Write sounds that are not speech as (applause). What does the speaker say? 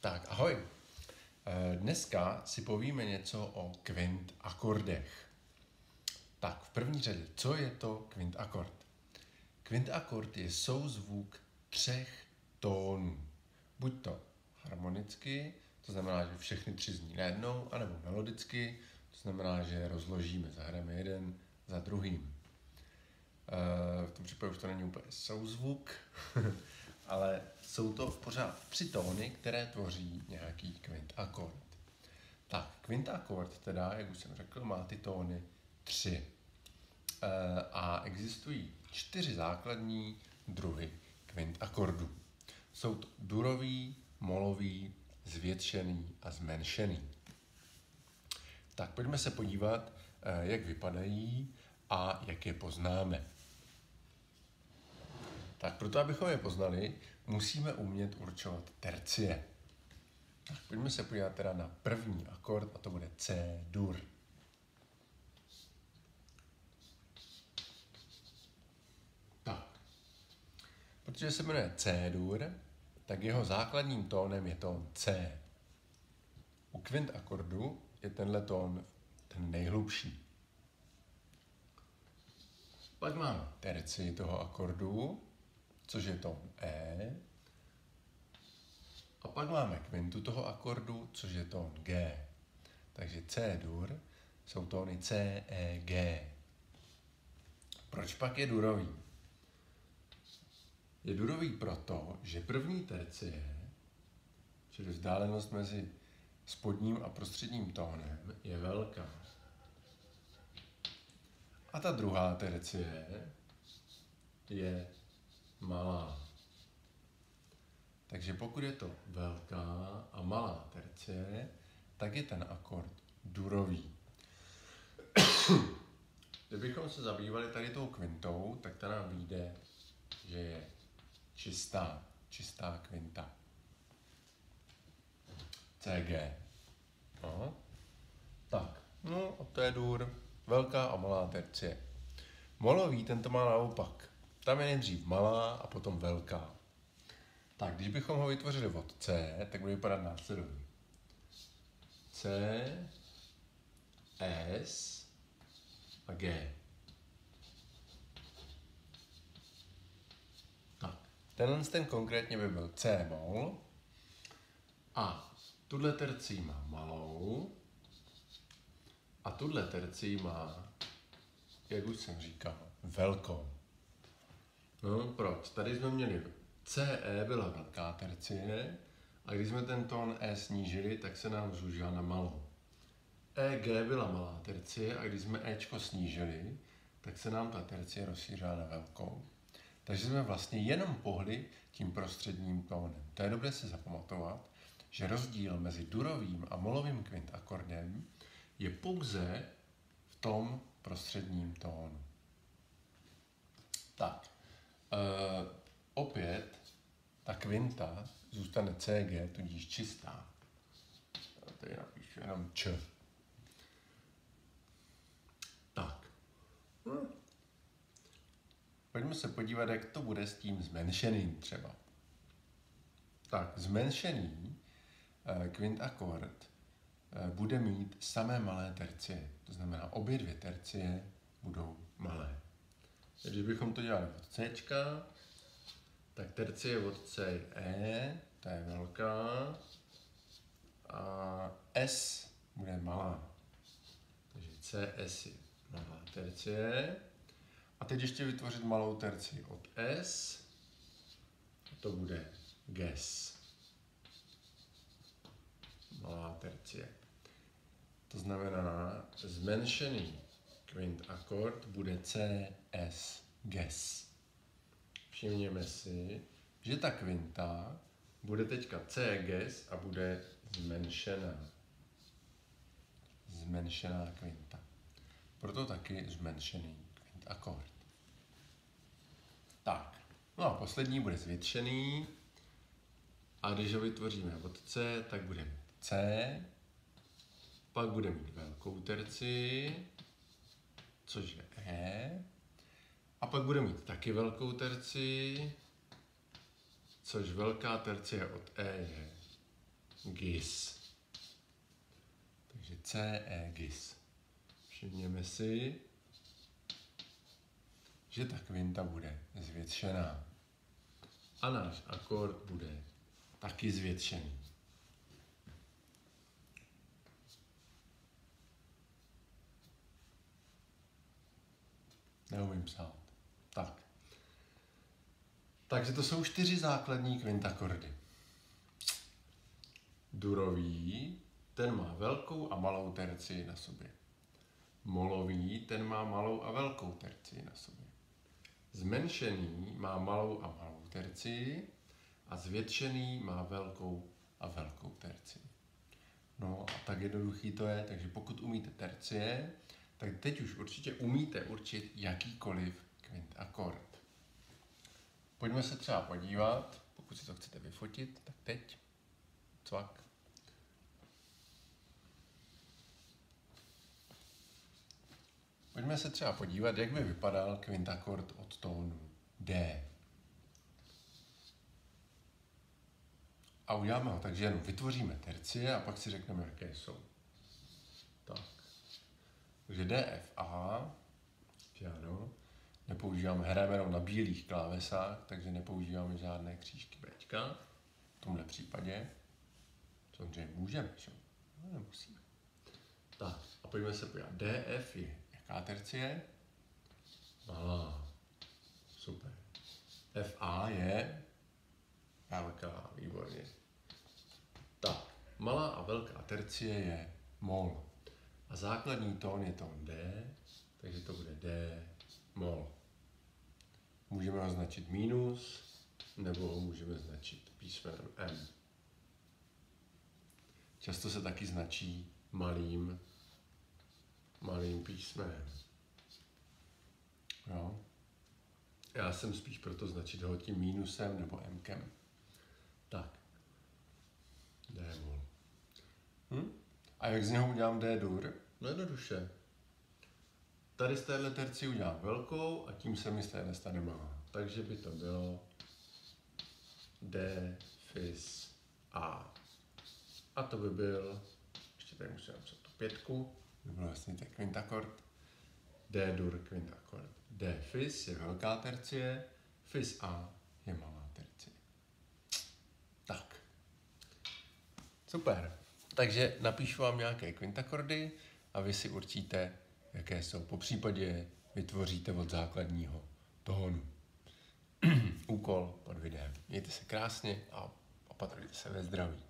Tak, ahoj. Eh, Dneska si povíme něco o kvint akordech. Tak, v první řadě, co je to kvint akord? Kvint akord je souzvuk třech tónů. Buď to harmonicky, to znamená, že všechny tři zní najednou, anebo melodicky, to znamená, že rozložíme, zahrajeme jeden za druhým. Eh, v tom případě už to není úplně souzvuk, (laughs) ale jsou to pořád tři tóny, které tvoří nějaký kvint akord. Tak, kvint akord teda, jak už jsem řekl, má ty tóny tři. Eh, A existují čtyři základní druhy kvint akordů. Jsou to durový, molový, zvětšený a zmenšený. Tak pojďme se podívat, eh, jak vypadají a jak je poznáme. Tak proto, abychom je poznali, musíme umět určovat tercie. Tak pojďme se podívat teda na první akord a to bude C dur. Tak. Protože se jmenuje C dur, tak jeho základním tónem je tón C. U kvint akordu je tenhle tón ten nejhlubší. Pak máme terci toho akordu, což je tón E. A pak máme kvintu toho akordu, což je tón G. Takže C dur jsou tóny C, E, G. Proč pak je durový? Je durový proto, že první tercie, čili vzdálenost mezi spodním a prostředním tónem, je velká. A ta druhá tercie je malá. Takže pokud je to velká a malá tercie, tak je ten akord durový. (coughs) Kdybychom se zabývali tady tou kvintou, tak ta nám vyjde, že je čistá, čistá kvinta. CG. Aha. Tak, no a to je dur, velká a malá tercie. Molový ten to má naopak. Tam je nejdřív malá a potom velká. Tak, když bychom ho vytvořili od C, tak bude vypadat následovně. C, S a G. Tak, tenhle ten konkrétně by byl C mol a tuhle tercí má malou a tuhle tercí má, jak už jsem říkal, velkou. No, proč? Tady jsme měli CE byla velká tercie a když jsme ten tón E snížili, tak se nám zúžila na malou. EG byla malá tercie a když jsme Ečko snížili, tak se nám ta tercie rozšířila na velkou. Takže jsme vlastně jenom pohli tím prostředním tónem. To je dobré si zapamatovat, že rozdíl mezi durovým a molovým kvint akordem je pouze v tom prostředním tónu. Tak, Uh, opět ta kvinta zůstane CG, tudíž čistá. Já tady napíšu jenom Č. Tak. Hm. Pojďme se podívat, jak to bude s tím zmenšeným třeba. Tak, zmenšený uh, kvint akord uh, bude mít samé malé tercie. To znamená, obě dvě tercie budou malé. Když bychom to dělali od C, tak tercie od C je E, ta je velká, a S bude malá. Takže CS je malá tercie. A teď ještě vytvořit malou terci od S, to bude GES. Malá tercie. To znamená zmenšený kvint akord bude C, S, GES. Všimněme si, že ta kvinta bude teďka C, GES a bude zmenšená. Zmenšená kvinta. Proto taky zmenšený kvint akord. Tak, no a poslední bude zvětšený. A když ho vytvoříme od C, tak bude C, pak bude mít velkou terci, což je E. A pak bude mít taky velkou terci, což velká tercie od E je gis. Takže C, E, gis. Všimněme si, že ta kvinta bude zvětšená. A náš akord bude taky zvětšený. Neumím psát. Tak. Takže to jsou čtyři základní kvintakordy. Durový, ten má velkou a malou terci na sobě. Molový, ten má malou a velkou terci na sobě. Zmenšený má malou a malou terci a zvětšený má velkou a velkou terci. No a tak jednoduchý to je, takže pokud umíte tercie, tak teď už určitě umíte určit jakýkoliv kvint akord. Pojďme se třeba podívat, pokud si to chcete vyfotit, tak teď, cvak. Pojďme se třeba podívat, jak by vypadal kvintakord od tónu D. A uděláme ho tak, že jenom vytvoříme tercie a pak si řekneme, jaké jsou. Tak. Takže D, F, A, piano, nepoužíváme, hrajeme jenom na bílých klávesách, takže nepoužíváme žádné křížky Bčka, v tomhle případě. Samozřejmě můžeme, že? No, nemusíme. Tak, a pojďme se podívat. D, F je jaká tercie? Malá. Super. FA je velká, výborně. Tak, malá a velká tercie je mol. A základní tón je tón D, takže to bude D, mol. Můžeme ho značit minus, nebo ho můžeme značit písmenem M. Často se taky značí malým, malým písmenem. Jo? Já jsem spíš proto značit ho tím mínusem nebo Mkem. Tak. D mol. A jak z něho udělám D dur? No jednoduše. Tady z téhle terci udělám velkou a tím se mi z téhle stane malá. Takže by to bylo D, Fis, A. A to by byl, ještě tady musím napsat tu pětku, by byl vlastně ten kvintakord. D dur kvintakord. D Fis je velká tercie, Fis A je malá tercie. Tak. Super. Takže napíšu vám nějaké kvintakordy a vy si určíte, jaké jsou. Po případě vytvoříte od základního tónu. (clears throat) Úkol pod videem. Mějte se krásně a opatrujte se ve zdraví.